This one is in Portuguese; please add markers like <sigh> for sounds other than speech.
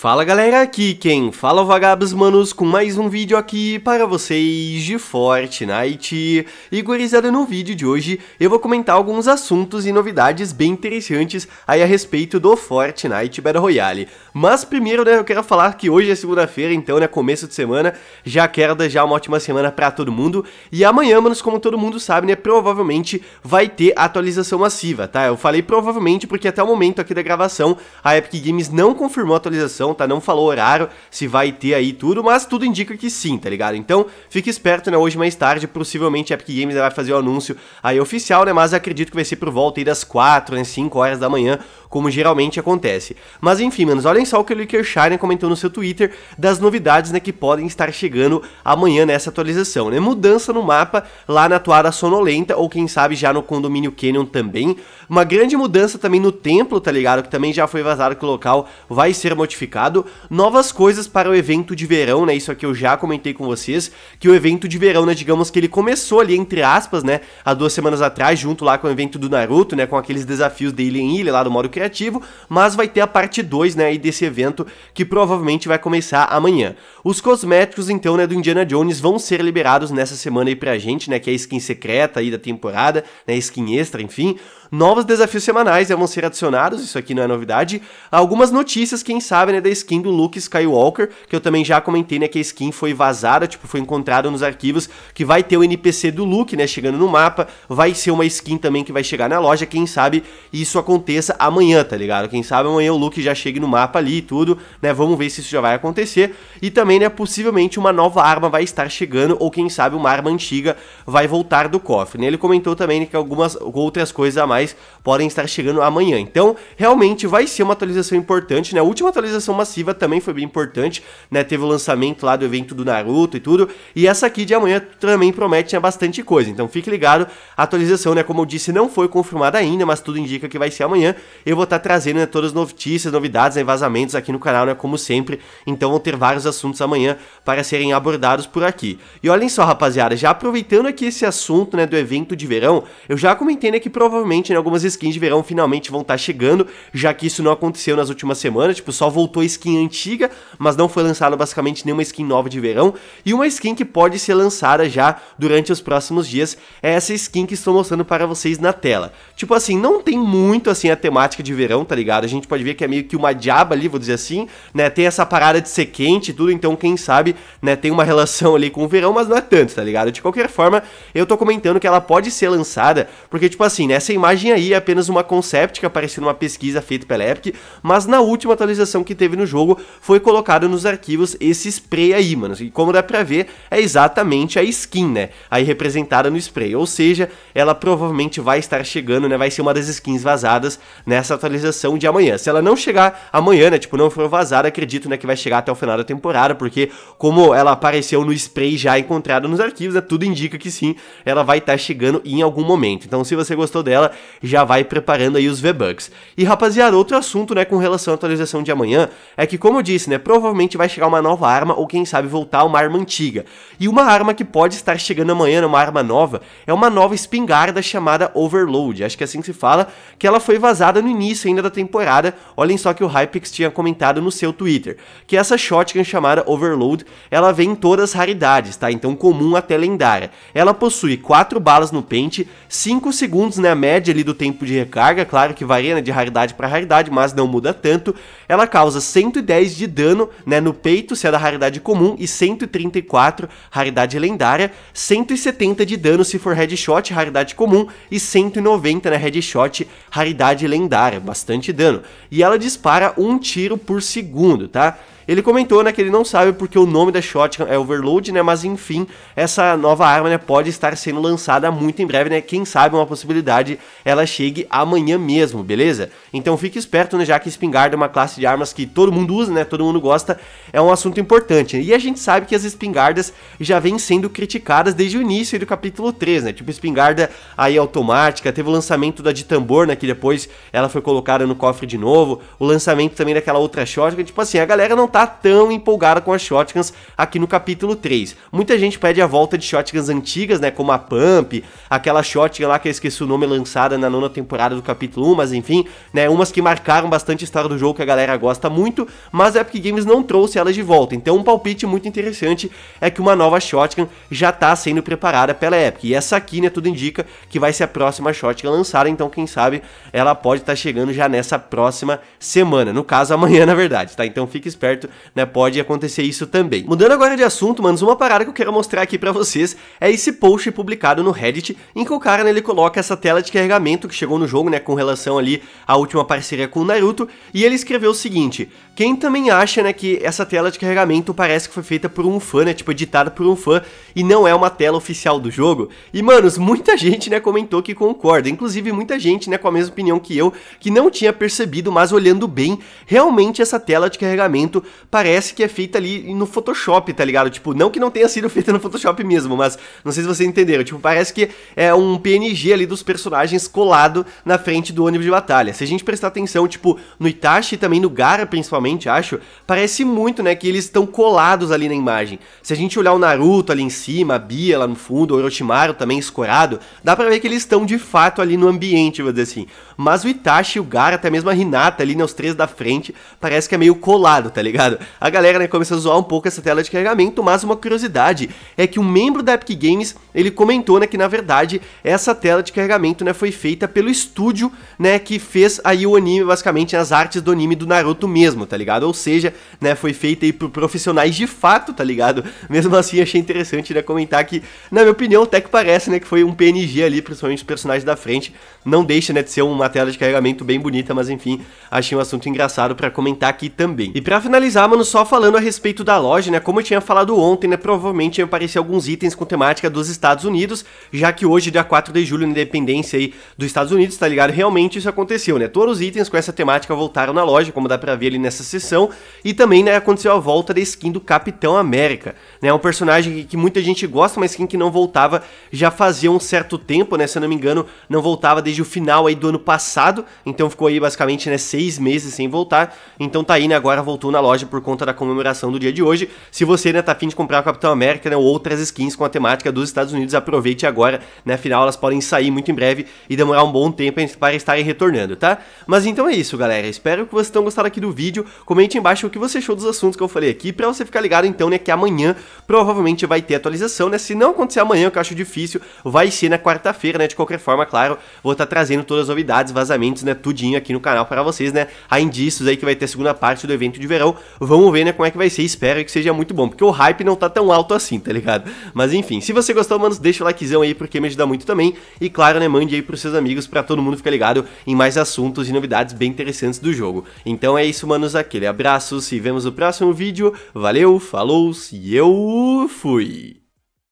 Fala galera, aqui quem fala é Vagabos Manos com mais um vídeo aqui para vocês de Fortnite. E gurizada, no vídeo de hoje eu vou comentar alguns assuntos e novidades bem interessantes aí a respeito do Fortnite Battle Royale. Mas primeiro, né, eu quero falar que hoje é segunda-feira, então, né, começo de semana, já quero desejar uma ótima semana para todo mundo. E amanhã, manos, como todo mundo sabe, né, provavelmente vai ter atualização massiva, tá? Eu falei provavelmente porque até o momento aqui da gravação a Epic Games não confirmou a atualização tá? Não falou horário, se vai ter aí tudo, mas tudo indica que sim, tá ligado? Então, fique esperto, né? Hoje mais tarde, possivelmente a Epic Games vai fazer o anúncio aí oficial, né? Mas acredito que vai ser por volta aí das 4, né? 5 horas da manhã, como geralmente acontece. Mas enfim, manos, olhem só o que o Licker Shine comentou no seu Twitter das novidades, né? Que podem estar chegando amanhã nessa atualização, né? Mudança no mapa lá na toada sonolenta, ou quem sabe já no condomínio Canyon também. Uma grande mudança também no templo, tá ligado? Que também já foi vazado que o local vai ser modificado novas coisas para o evento de verão, né? Isso aqui eu já comentei com vocês, que o evento de verão, né, digamos que ele começou ali entre aspas, né, há duas semanas atrás, junto lá com o evento do Naruto, né, com aqueles desafios de Ilha em Ilha lá do modo criativo, mas vai ter a parte 2, né, desse evento que provavelmente vai começar amanhã. Os cosméticos então, né, do Indiana Jones vão ser liberados nessa semana aí pra gente, né, que é a skin secreta aí da temporada, né, skin extra, enfim. Novos desafios semanais vão ser adicionados, isso aqui não é novidade. Algumas notícias, quem sabe, né, da skin do Luke Skywalker, que eu também já comentei, né, que a skin foi vazada, tipo, foi encontrada nos arquivos, que vai ter o NPC do Luke, né, chegando no mapa, vai ser uma skin também que vai chegar na loja, quem sabe isso aconteça amanhã, tá ligado? Quem sabe amanhã o Luke já chegue no mapa ali e tudo, né, vamos ver se isso já vai acontecer. E também, né, possivelmente uma nova arma vai estar chegando, ou quem sabe uma arma antiga vai voltar do cofre, né? Ele comentou também né, que algumas outras coisas a mais mais podem estar chegando amanhã. Então, realmente vai ser uma atualização importante, né? A última atualização massiva também foi bem importante, né? Teve o lançamento lá do evento do Naruto e tudo. E essa aqui de amanhã também promete né, bastante coisa. Então, fique ligado. A atualização, né? Como eu disse, não foi confirmada ainda, mas tudo indica que vai ser amanhã. Eu vou estar trazendo né, todas as notícias, novidades, né, vazamentos aqui no canal, né? Como sempre. Então, vão ter vários assuntos amanhã para serem abordados por aqui. E olhem só, rapaziada, já aproveitando aqui esse assunto, né? Do evento de verão, eu já comentei, né? Que provavelmente né, algumas skins de verão finalmente vão estar tá chegando, já que isso não aconteceu nas últimas semanas, tipo, só voltou skin antiga, mas não foi lançada basicamente nenhuma skin nova de verão, e uma skin que pode ser lançada já durante os próximos dias é essa skin que estou mostrando para vocês na tela. Tipo assim, não tem muito assim a temática de verão, tá ligado? A gente pode ver que é meio que uma diaba ali, vou dizer assim, né? Tem essa parada de ser quente e tudo, então quem sabe, né, tem uma <laughs> relação ali com o verão, mas não é tanto, tá ligado? De qualquer forma, eu tô comentando que ela pode ser lançada, porque tipo assim, nessa imagem imagem aí é apenas uma concept que apareceu numa pesquisa feita pela Epic, mas na última atualização que teve no jogo foi colocado nos arquivos esse spray aí, mano. E como dá pra ver, é exatamente a skin, né? Aí representada no spray. Ou seja, ela provavelmente vai estar chegando, né? Vai ser uma das skins vazadas nessa atualização de amanhã. Se ela não chegar amanhã, né? Tipo, não for vazada, acredito, né? Que vai chegar até o final da temporada, porque como ela apareceu no spray já encontrado nos arquivos, né? Tudo indica que sim, ela vai estar chegando em algum momento. Então, se você gostou dela, já vai preparando aí os V-Bucks. E rapaziada, outro assunto, né, com relação à atualização de amanhã, é que como eu disse, né, provavelmente vai chegar uma nova arma ou quem sabe voltar uma arma antiga. E uma arma que pode estar chegando amanhã, uma arma nova, é uma nova espingarda chamada Overload, acho que é assim que se fala, que ela foi vazada no início ainda da temporada. Olhem só que o Hypix tinha comentado no seu Twitter, que essa shotgun chamada Overload, ela vem em todas as raridades, tá? Então comum até lendária. Ela possui 4 balas no pente, 5 segundos na né, média ali do tempo de recarga, claro que varia né, de raridade para raridade, mas não muda tanto. Ela causa 110 de dano né, no peito, se é da raridade comum, e 134 raridade lendária, 170 de dano se for headshot, raridade comum, e 190 né, headshot, raridade lendária, bastante dano. E ela dispara um tiro por segundo, tá? Ele comentou, né, que ele não sabe porque o nome da shotgun é Overload, né, mas enfim, essa nova arma, né, pode estar sendo lançada muito em breve, né, quem sabe uma possibilidade ela chegue amanhã mesmo, beleza? Então fique esperto, né, já que espingarda é uma classe de armas que todo mundo usa, né, todo mundo gosta, é um assunto importante. E a gente sabe que as espingardas já vêm sendo criticadas desde o início do capítulo 3, né, tipo espingarda aí automática, teve o lançamento da de tambor, né, que depois ela foi colocada no cofre de novo, o lançamento também daquela outra shotgun, tipo assim, a galera não tá tá tão empolgada com as shotguns aqui no capítulo 3. Muita gente pede a volta de shotguns antigas, né, como a Pump, aquela shotgun lá que eu esqueci o nome, lançada na nona temporada do capítulo 1, mas enfim, né, umas que marcaram bastante a história do jogo que a galera gosta muito, mas a Epic Games não trouxe elas de volta. Então um palpite muito interessante é que uma nova shotgun já tá sendo preparada pela Epic. E essa aqui, né, tudo indica que vai ser a próxima shotgun lançada, então quem sabe ela pode estar tá chegando já nessa próxima semana. No caso, amanhã, <laughs> na verdade, tá? Então fique esperto, né? Pode acontecer isso também. Mudando agora de assunto, manos, uma parada que eu quero mostrar aqui pra vocês é esse post publicado no Reddit, em que o cara, né, ele coloca essa tela de carregamento que chegou no jogo, né, com relação ali à última parceria com o Naruto, e ele escreveu o seguinte, quem também acha, né, que essa tela de carregamento parece que foi feita por um fã, né, tipo, editada por um fã, e não é uma tela oficial do jogo? E, manos, muita gente, né, comentou que concorda, inclusive muita gente, né, com a mesma opinião que eu, que não tinha percebido, mas olhando bem, realmente essa tela de carregamento parece que é feita ali no Photoshop, tá ligado? Tipo, não que não tenha sido feita no Photoshop mesmo, mas não sei se vocês entenderam, tipo, parece que é um PNG ali dos personagens colado na frente do ônibus de batalha. Se a gente prestar atenção, tipo, no Itachi e também no Gara, principalmente, acho, parece muito, né, que eles estão colados ali na imagem. Se a gente olhar o Naruto ali em cima, a Bia lá no fundo, o Orochimaru também escorado, dá pra ver que eles estão de fato ali no ambiente, vou dizer assim. Mas o Itachi, o Gara, até mesmo a Hinata ali, né, os três da frente, parece que é meio colado, tá ligado? A galera, né, começou a zoar um pouco essa tela de carregamento, mas uma curiosidade é que um membro da Epic Games, ele comentou, né, que na verdade essa tela de carregamento, né, foi feita pelo estúdio, né, que fez aí o anime, basicamente, as artes do anime do Naruto mesmo, tá ligado? Ou seja, né, foi feita aí por profissionais de fato, tá ligado? <laughs> Mesmo assim, achei interessante, né, comentar que, na minha opinião, até que parece, né, que foi um PNG ali, principalmente os personagens da frente, não deixa, né, de ser uma tela de carregamento bem bonita, mas enfim, achei um assunto engraçado para comentar aqui também. E para finalizar, mano, só falando a respeito da loja, né, como eu tinha falado ontem, né, provavelmente iam aparecer alguns itens com temática dos Estados Unidos, já que hoje, dia 4 de julho, independência aí dos Estados Unidos, tá ligado? Realmente isso aconteceu, né? Todos os itens com essa temática voltaram na loja, como dá pra ver ali nessa sessão, e também, né, aconteceu a volta da skin do Capitão América, né? Um personagem que muita gente gosta, mas skin que não voltava já fazia um certo tempo, né? Se eu não me engano, não voltava desde o final aí do ano passado, então ficou aí basicamente, né, seis meses sem voltar, então tá aí, né, agora voltou na loja por conta da comemoração do dia de hoje. Se você, né, tá afim de comprar o Capitão América, né, ou outras skins com a temática dos Estados Unidos, aproveite agora, né, afinal elas podem sair muito em breve e demorar um bom tempo para estarem retornando, tá? Mas então é isso, galera, espero que vocês tenham gostado aqui do vídeo, comente embaixo o que você achou dos assuntos que eu falei aqui, pra você ficar ligado então, né, que amanhã provavelmente vai ter atualização, né, se não acontecer amanhã, que eu acho difícil, vai ser na quarta-feira, né, de qualquer forma, claro, vou estar tá trazendo todas as novidades, vazamentos, né, tudinho aqui no canal para vocês, né, há indícios aí que vai ter a segunda parte do evento de verão, vamos ver, né, como é que vai ser, espero que seja muito bom, porque o hype não tá tão alto assim, tá ligado? Mas enfim, se você gostou, manos, deixa o likezão aí, porque me ajuda muito também, e claro, né, mande aí pros seus amigos para todo mundo ficar ligado em mais assuntos e novidades bem interessantes do jogo. Então é isso, manos, aquele abraço, se vemos no próximo vídeo, valeu, falou, e eu fui!